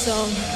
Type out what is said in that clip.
song.